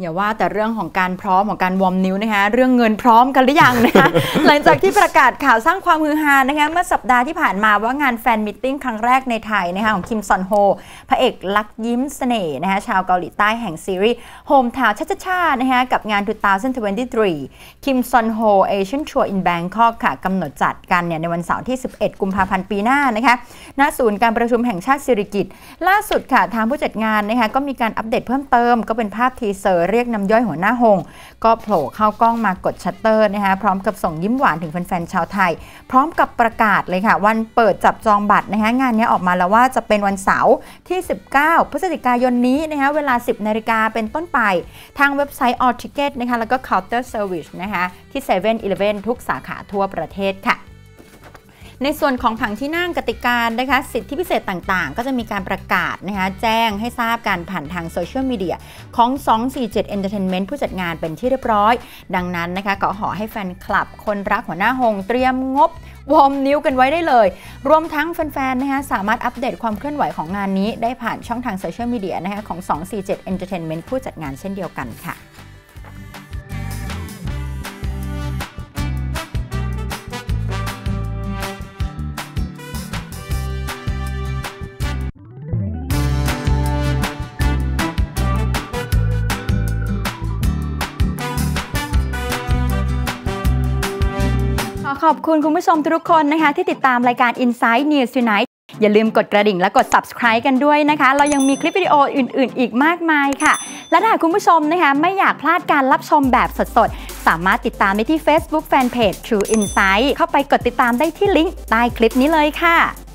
อย่าว่าแต่เรื่องของการพร้อมของการ warm นิ้วนะคะเรื่องเงินพร้อมกันหรือยังนะคะหลังจากที่ประกาศข่าวสร้างความฮือฮานะคะเมื่อสัปดาห์ที่ผ่านมาว่างาน fan meeting ครั้งแรกในไทยนะคะของคิมซอนโฮพระเอกลักยิ้มเสน่ห์นะคะชาวเกาหลีใต้แห่งซีรีส์ Hometown Cha-Cha-Cha นะคะกับงาน 2023 คิมซอนโฮ Asian Tour in Bangkok ค่ะกำหนดจัดกันเนี่ยในวันเสาร์ที่ 11 กุมภาพันธ์ปีหน้านะคะณศูนย์การประชุมแห่งชาติสิริกิติ์ล่าสุดค่ะทางผู้จัดงานนะคะก็มีการอัปเดตเพิ่มเติมก็เป็นภาพ teaser เรียกน้ำย่อยหัวหน้าหง ก็โผล่เข้ากล้องมากดชัตเตอร์นะคะพร้อมกับส่งยิ้มหวานถึงแฟนๆชาวไทย พร้อมกับประกาศเลยค่ะ วันเปิดจับจองบัตรนะคะงานนี้ออกมาแล้วว่าจะเป็นวันเสาร์ที่ 19 พฤศจิกายนนี้นะคะเวลา 10นาฬิกาเป็นต้นไป ทางเว็บไซต์ All Ticket นะคะแล้วก็ Counter Service นะคะที่7 e เ e ่ e อทุกสาขาทั่วประเทศค่ะ ในส่วนของผังที่นั่งกติกานะคะสิทธิพิเศษต่างๆ ก็จะมีการประกาศนะคะแจ้งให้ทราบการผ่านทางโซเชียลมีเดียของ 247 Entertainment ผู้จัดงานเป็นที่เรียบร้อย ดังนั้นนะคะก็ขอให้แฟนคลับ คนรักหัวหน้าหงเตรียมงบ warm นิ้วกันไว้ได้เลย รวมทั้งแฟนๆ นะคะสามารถอัปเดตความเคลื่อนไหวของงานนี้ ได้ผ่านช่องทางโซเชียลมีเดียนะคะของ 247 Entertainment ผู้จัดงานเช่นเดียวกันค่ะ ขอบคุณคุณผู้ชมทุกคนนะคะที่ติดตามรายการ Inside News Tonight อย่าลืมกดกระดิ่งและกด subscribe กันด้วยนะคะ เรายังมีคลิปวิดีโออื่น ๆ อีกมากมายค่ะ และถ้าคุณผู้ชมนะคะไม่อยากพลาดการรับชมแบบสด ๆ สามารถติดตามได้ที่ Facebook Fanpage True Insight เข้าไปกดติดตามได้ที่ลิงก์ใต้คลิปนี้เลยค่ะ